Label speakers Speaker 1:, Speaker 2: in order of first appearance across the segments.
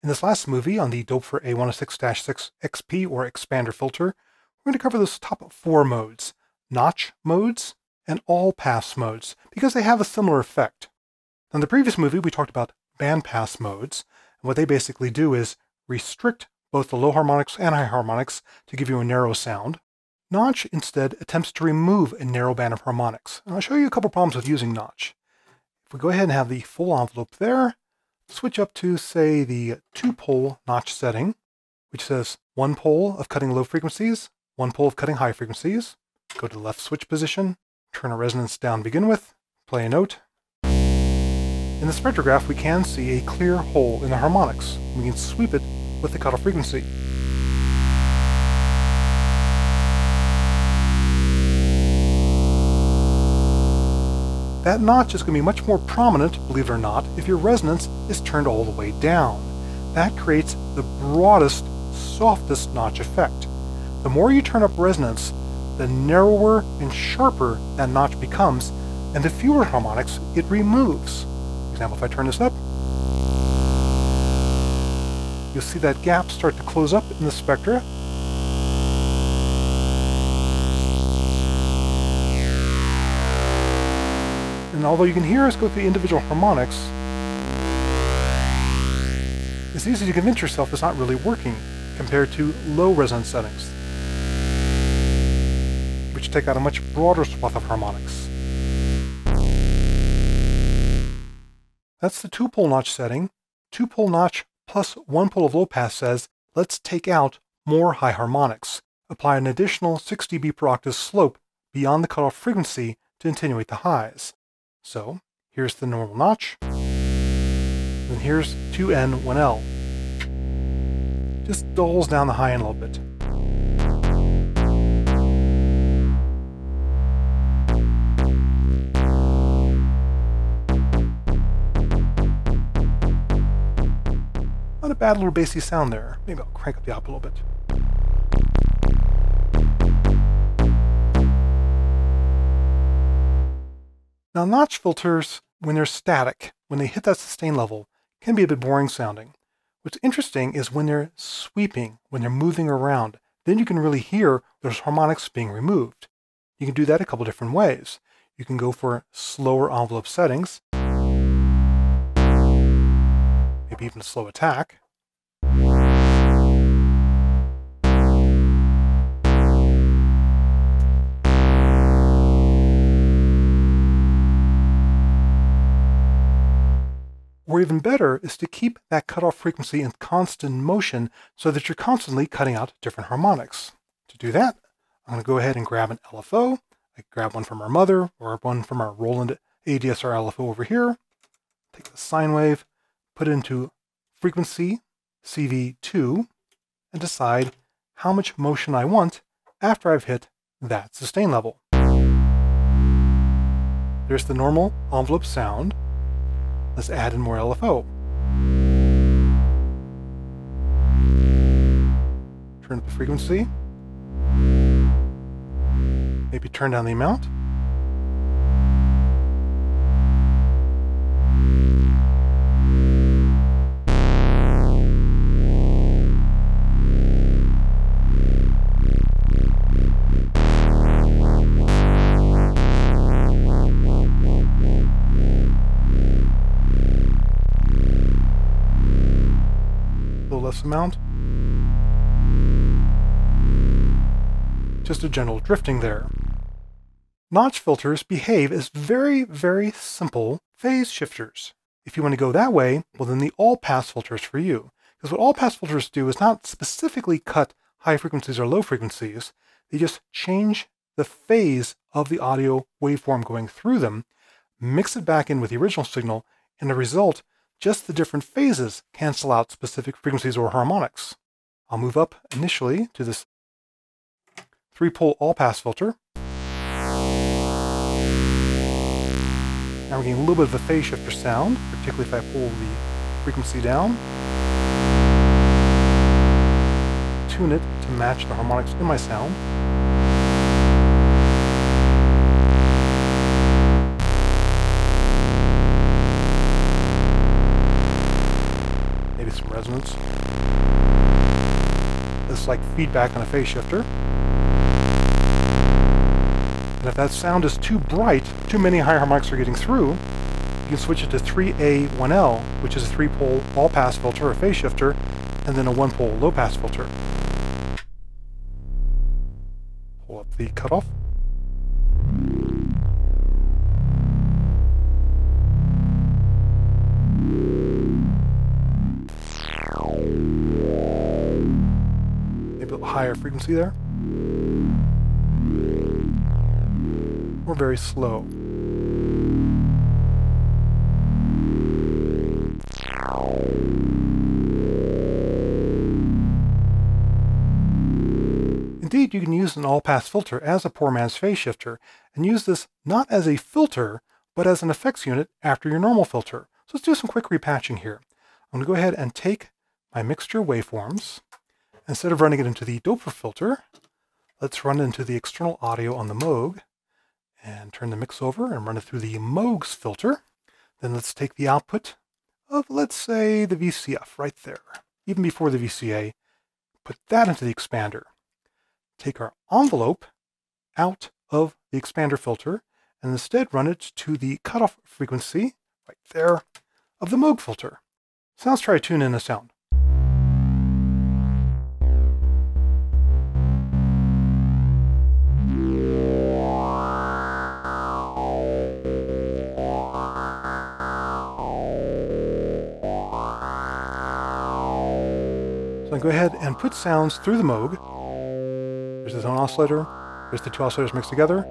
Speaker 1: In this last movie on the Doepfer A106-6 XP or Xpander filter, we're going to cover those top four modes, notch modes and all pass modes, because they have a similar effect. In the previous movie, we talked about bandpass modes, and what they basically do is restrict both the low harmonics and high harmonics to give you a narrow sound. Notch instead attempts to remove a narrow band of harmonics. And I'll show you a couple problems with using Notch. If we go ahead and have the full envelope there, switch up to, say, the two-pole notch setting, which says one pole of cutting low frequencies, one pole of cutting high frequencies. Go to the left switch position, turn a resonance down to begin with, play a note. In the spectrograph, we can see a clear hole in the harmonics. We can sweep it with the cutoff frequency. That notch is going to be much more prominent, believe it or not, if your resonance is turned all the way down. That creates the broadest, softest notch effect. The more you turn up resonance, the narrower and sharper that notch becomes, and the fewer harmonics it removes. For example, if I turn this up, you'll see that gap start to close up in the spectra, although you can hear us go through individual harmonics, it's easy to convince yourself it's not really working compared to low resonance settings, which take out a much broader swath of harmonics. That's the two-pole notch setting. Two-pole notch plus one pole of low pass says, let's take out more high harmonics. Apply an additional 6 dB per octave slope beyond the cutoff frequency to attenuate the highs. So here's the normal notch. Then here's 2N, 1L. Just dulls down the high end a little bit. Not a bad little bassy sound there. Maybe I'll crank up the output a little bit. Now, notch filters, when they're static, when they hit that sustain level, can be a bit boring sounding. What's interesting is when they're sweeping, when they're moving around, then you can really hear those harmonics being removed. You can do that a couple different ways. You can go for slower envelope settings, maybe even slow attack. Or even better is to keep that cutoff frequency in constant motion so that you're constantly cutting out different harmonics. To do that, I'm going to go ahead and grab an LFO. I grab one from our mother or one from our Roland ADSR LFO over here. Take the sine wave, put it into frequency CV2, and decide how much motion I want after I've hit that sustain level. There's the normal envelope sound. Let's add in more LFO. Turn up the frequency. Maybe turn down the amount. Amount. Just a general drifting there. Notch filters behave as very, very simple phase shifters. If you want to go that way, well then the all-pass filter is for you. Because what all-pass filters do is not specifically cut high frequencies or low frequencies, they just change the phase of the audio waveform going through them, mix it back in with the original signal, and the result just the different phases cancel out specific frequencies or harmonics. I'll move up initially to this three-pole all-pass filter. Now we're getting a little bit of a phase shifter sound, particularly if I pull the frequency down. Tune it to match the harmonics in my sound. Like feedback on a phase shifter. And if that sound is too bright, too many high harmonics are getting through, you can switch it to 3A1L, which is a three-pole all-pass filter, a phase shifter, and then a one-pole low-pass filter. Pull up the cutoff. Higher frequency there. Or very slow. Indeed, you can use an all-pass filter as a poor man's phase shifter, and use this not as a filter, but as an effects unit after your normal filter. So let's do some quick repatching here. I'm going to go ahead and take my mixture waveforms. Instead of running it into the Doepfer filter, let's run it into the external audio on the Moog, and turn the mix over and run it through the Moog's filter. Then let's take the output of, let's say, the VCF right there, even before the VCA, put that into the Xpander take our envelope out of the Xpander filter and instead run it to the cutoff frequency, right there, of the Moog filter. So let's try to tune in the sound. Go ahead and put sounds through the Moog there's the tone oscillator. There's the two oscillators mixed together.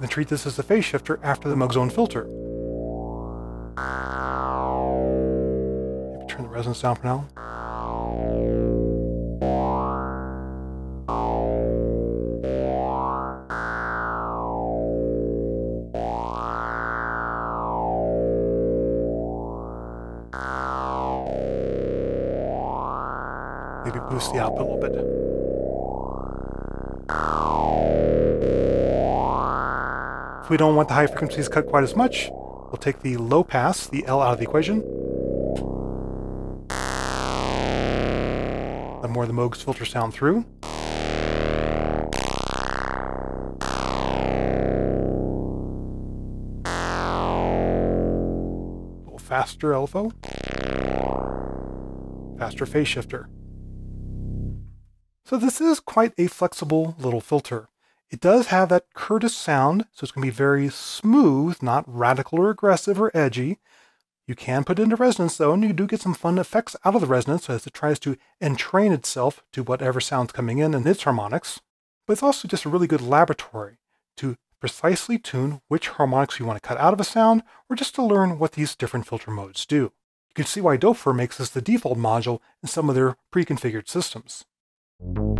Speaker 1: Then treat this as a phase shifter after the Moog zone filter. Maybe turn the resonance down for now. Boost the output a little bit. If we don't want the high frequencies cut quite as much, we'll take the low pass, the L out of the equation. The more the Moog's filter sound through. Faster LFO. Faster phase shifter. So this is quite a flexible little filter. It does have that Curtis sound, so it's going to be very smooth, not radical or aggressive or edgy. You can put it into resonance though, and you do get some fun effects out of the resonance as it tries to entrain itself to whatever sound's coming in and its harmonics. But it's also just a really good laboratory to precisely tune which harmonics you want to cut out of a sound, or just to learn what these different filter modes do. You can see why Doepfer makes this the default module in some of their pre-configured systems. You.